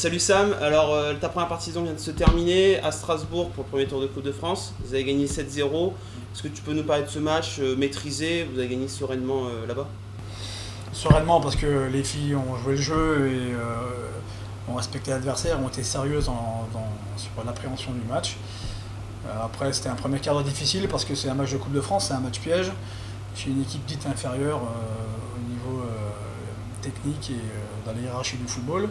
salut Sam, alors euh, ta première partie saison vient de se terminer à Strasbourg pour le premier tour de Coupe de France. Vous avez gagné 7-0. Est-ce que tu peux nous parler de ce match euh, maîtrisé? Vous avez gagné sereinement euh, là-bas? Sereinement parce que les filles ont joué le jeu et ont respecté l'adversaire, ont été sérieuses sur l'appréhension du match. après c'était un premier cadre difficile parce que c'est un match de Coupe de France, c'est un match piège. Chez une équipe dite inférieure au niveau technique et dans la hiérarchie du football.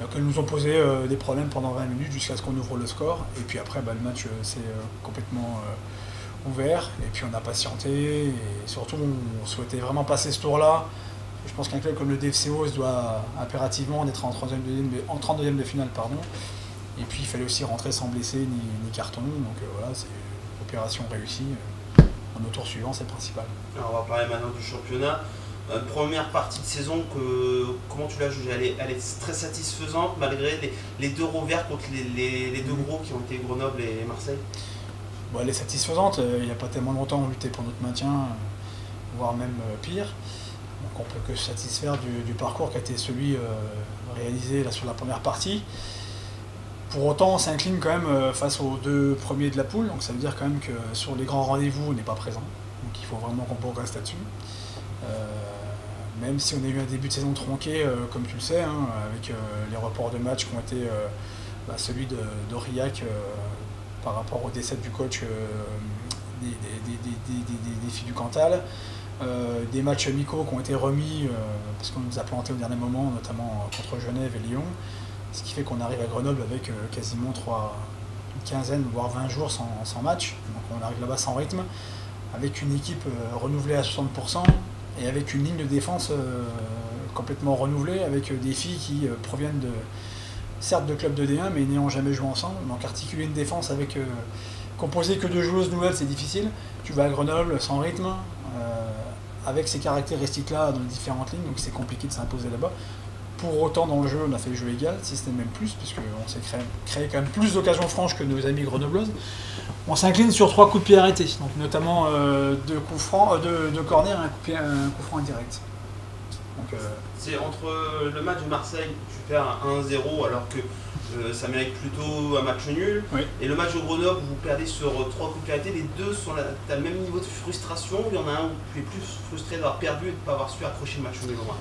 Elles nous ont posé euh, des problèmes pendant 20 minutes jusqu'à ce qu'on ouvre le score. Et puis après, bah, le match euh, s'est euh, complètement ouvert. Et puis on a patienté. Et surtout, on souhaitait vraiment passer ce tour-là. Je pense qu'un club comme le DFCO doit impérativement être en 32e, de finale. Pardon. Et puis il fallait aussi rentrer sans blesser ni, carton. Donc voilà, c'est opération réussie. En au tour suivant, c'est le principal. Alors on va parler maintenant du championnat première partie de saison, que, comment tu l'as jugée? Elle est, elle est, très satisfaisante malgré les, deux revers contre les, deux gros qui ont été Grenoble et Marseille bon, Elle est satisfaisante. Euh, il n'y a pas tellement longtemps on luttait pour notre maintien, euh, voire même euh, pire. Donc on peut que se satisfaire du, parcours qui a été celui réalisé là, sur la première partie. Pour autant, on s'incline quand même face aux deux premiers de la poule, donc ça veut dire quand même que sur les grands rendez-vous, on n'est pas présent. Donc il faut vraiment qu'on progresse là-dessus même si on a eu un début de saison tronqué, euh, comme tu le sais, hein, avec euh, les reports de match qui ont été euh, bah, celui d'Aurillac par rapport au décès du coach des, filles du Cantal. des matchs amicaux qui ont été remis parce qu'on nous a planté au dernier moment, notamment contre Genève et Lyon. Ce qui fait qu'on arrive à Grenoble avec quasiment trois, une quinzaine, voire 20 jours sans match. Donc on arrive là-bas sans rythme, avec une équipe renouvelée à 60%, et avec une ligne de défense euh, complètement renouvelée, avec des filles qui euh, proviennent de, certes de clubs de D1, mais n'ayant jamais joué ensemble. Donc articuler une défense avec euh, composée que de joueuses nouvelles, c'est difficile. Tu vas à Grenoble sans rythme, avec ces caractéristiques-là dans les différentes lignes, donc c'est compliqué de s'imposer là-bas. Pour autant, dans le jeu, on a fait le jeu égal, si c'était même plus, puisqu'on s'est créé, créé, quand même plus d'occasions franches que nos amis grenobloises. On s'incline sur trois coups de pied arrêtés, donc notamment euh, deux coups francs, euh, deux, corners et un coup, franc indirect. Euh, c'est entre le match de Marseille, tu perds 1-0 alors que ça mérite plutôt un match nul. Et le match de Grenoble, vous perdez sur trois coups de pied arrêtés. Les deux sont à le même niveau de frustration. Il y en a un où tu es plus frustré d'avoir perdu et de ne pas avoir su accrocher le match nul au moins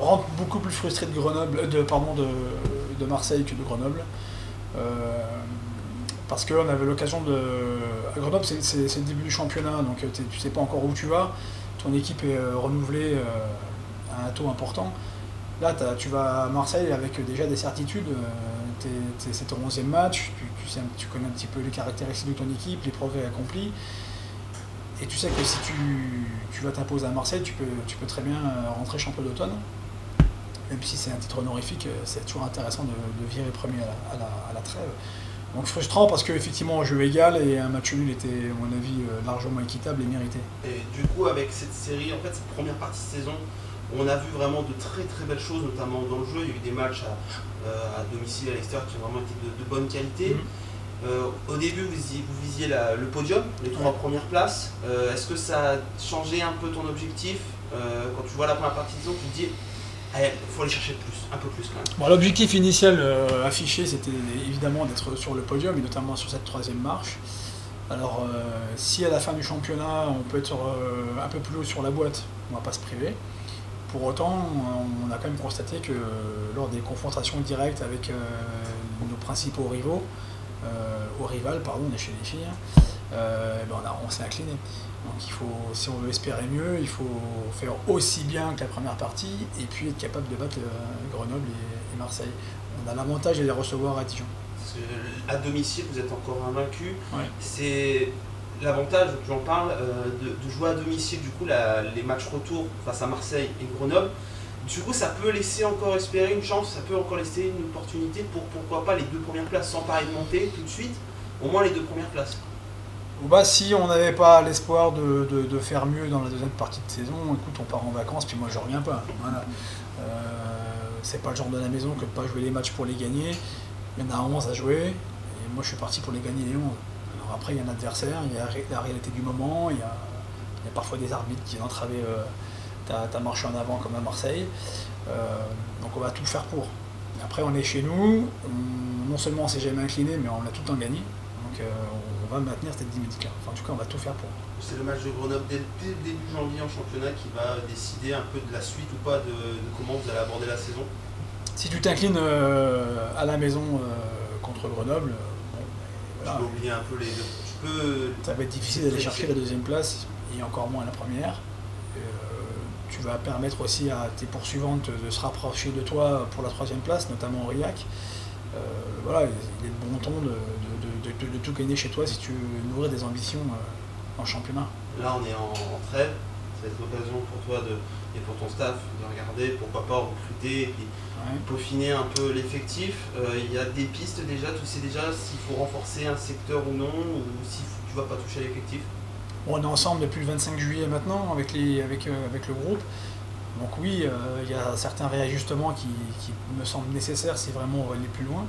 rentre beaucoup plus frustré de Grenoble, de, pardon, de, Marseille que de Grenoble. Parce qu'on avait l'occasion de. À Grenoble, c'est le début du championnat, donc tu ne sais pas encore où tu vas. Ton équipe est euh, renouvelée euh, à un taux important. Là, tu vas à Marseille avec déjà des certitudes. Euh, c'est ton 11e match, tu, tu, connais un petit peu les caractéristiques de ton équipe, les progrès accomplis. Et tu sais que si tu, vas t'imposer à Marseille, tu peux, tu peux très bien rentrer champion d'automne. Même si c'est un titre honorifique, c'est toujours intéressant de, virer premier à la trêve. Donc frustrant parce qu'effectivement un jeu égal et un match nul était à mon avis euh, largement équitable et mérité. Et du coup avec cette série, en fait cette première partie de saison, on a vu vraiment de très très belles choses, notamment dans le jeu. Il y a eu des matchs à, euh, domicile, à l'extérieur qui ont vraiment été de, bonne qualité. Mhm. Euh, au début, vous, vous visiez le podium, les trois premières places. Est-ce que ça a changé un peu ton objectif Quand tu vois la première partie de saison, tu te dis il eh, faut aller chercher plus, un peu plus quand même. L'objectif initial euh, affiché, c'était évidemment d'être sur le podium, et notamment sur cette troisième marche. Alors, euh, si à la fin du championnat, on peut être euh, un peu plus haut sur la boîte, on ne va pas se priver. Pour autant, on a quand même constaté que lors des confrontations directes avec nos principaux rivaux, au rival, pardon, on est chez les filles, ben on s'est incliné. Donc il faut, si on veut espérer mieux, il faut faire aussi bien que la première partie et puis être capable de battre euh, Grenoble et, Marseille. On a l'avantage de les recevoir à Dijon. À domicile, vous êtes encore invaincu. C'est l'avantage, tu en parles, euh, de, jouer à domicile, du coup, les matchs retour face à Marseille et Grenoble. Du coup, ça peut laisser encore espérer une chance, ça peut encore laisser une opportunité pour pourquoi pas les deux premières places sans parler de monter tout de suite, au moins les deux premières places. Bah, si on n'avait pas l'espoir de, faire mieux dans la deuxième partie de saison, écoute, on part en vacances, puis moi je reviens pas. Voilà. Euh, c'est pas le genre de la maison que de pas jouer les matchs pour les gagner. Il y en a 11 à jouer, et moi je suis parti pour les gagner les 11. Alors après, il y a un adversaire, il y a la réalité du moment, il y a, parfois des arbitres qui viennent entraver euh, ta, marche en avant comme à Marseille. Euh, donc on va tout faire pour. Après, on est chez nous, non seulement on s'est jamais incliné, mais on a tout le temps gagné. Donc on va maintenir cette dynamique-là. Enfin, en tout cas, on va tout faire pour. C'est le match de Grenoble dès, le début janvier en championnat qui va décider un peu de la suite ou pas de, comment vous allez aborder la saison Si tu t'inclines à la maison contre Grenoble, ben, voilà. oublier un peu les deux. peux... Ça va être difficile d'aller chercher la deuxième place et encore moins la première. Euh, tu vas permettre aussi à tes poursuivantes de se rapprocher de toi pour la troisième place, notamment Aurillac. Euh, voilà, il est de bon ton de, tout gagner chez toi si tu veux nourrir des ambitions euh, en championnat. Là, on est en, trêve. Ça va être l'occasion pour toi de, et pour ton staff de regarder, pourquoi pas recruter et puis peaufiner un peu l'effectif. Il y a des pistes déjà, tu sais déjà s'il faut renforcer un secteur ou non, ou si tu vas pas toucher à l'effectif? On est ensemble depuis le 25 juillet maintenant avec, les, avec, euh, avec le groupe. Donc oui, euh, il y a certains réajustements qui, me semblent nécessaires si vraiment on va aller plus loin.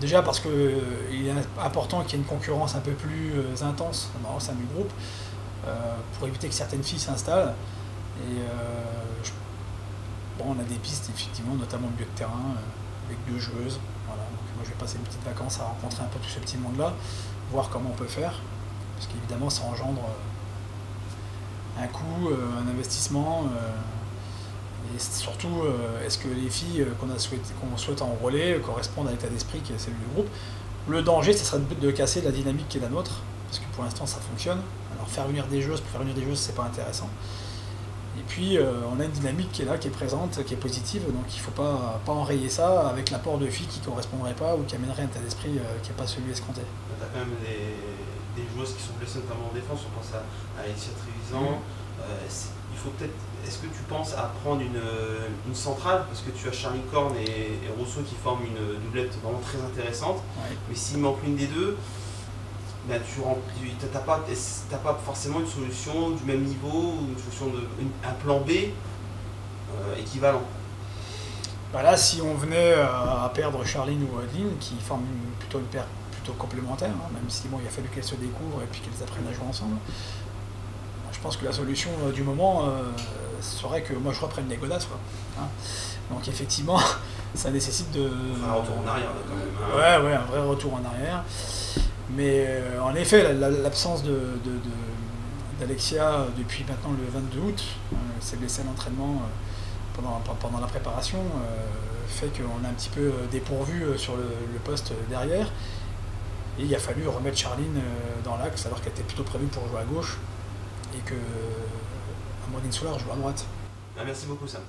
Déjà parce qu'il euh, est important qu'il y ait une concurrence un peu plus intense au sein du groupe pour éviter que certaines filles s'installent. Et bon, on a des pistes effectivement, notamment au milieu de terrain, avec deux joueuses. Moi je vais passer une petite vacances à rencontrer un peu tout ce petit monde-là, voir comment on peut faire parce qu'évidemment ça engendre euh, un coût, euh, un investissement. Euh, et surtout, est-ce que les filles qu'on souhaité, qu'on souhaite enrôler correspondent à l'état d'esprit qui est celui du groupe? Le danger, ce serait de casser la dynamique qui est la nôtre, parce que pour l'instant ça fonctionne. Alors faire venir des joueuses pour faire venir des joueuses, c'est pas intéressant. Et puis on a une dynamique qui est là, qui est présente, qui est positive, donc il ne faut pas, pas enrayer ça avec l'apport de filles qui ne correspondraient pas ou qui amèneraient un état d'esprit qui n'est pas celui escompté des joueuses qui sont blessées notamment en défense, on pense à, à Trévisan. Euh, il faut peut-être. Est-ce que tu penses à prendre une, une, centrale? Parce que tu as Charlie Korn et, Rousseau qui forment une doublette vraiment très intéressante. Mais s'il manque une des deux, ben tu n'as pas, pas forcément une solution du même niveau, une solution de, un plan B euh, équivalent. Bah là, si on venait à perdre Charline ou Adeline, qui forment plutôt une paire complémentaires, hein, même si bon, il a fallu qu'elles se découvrent et puis qu'elles apprennent à jouer ensemble. Je pense que la solution euh, du moment euh, serait que moi je reprenne les godasses. Quoi, hein. Donc effectivement, ça nécessite de. Un retour en arrière quand même. Hein. Ouais, ouais, un vrai retour en arrière. Mais euh, en effet, l'absence de, d'Alexia depuis maintenant le 22 août, s'est blessé à l'entraînement pendant, pendant la préparation, fait qu'on est un petit peu dépourvu sur le, le poste derrière. Et il a fallu remettre Charline euh, dans l'axe alors qu'elle était plutôt prévue pour jouer à gauche et que Amandine Soulard joue à droite. Ah, merci beaucoup Sam.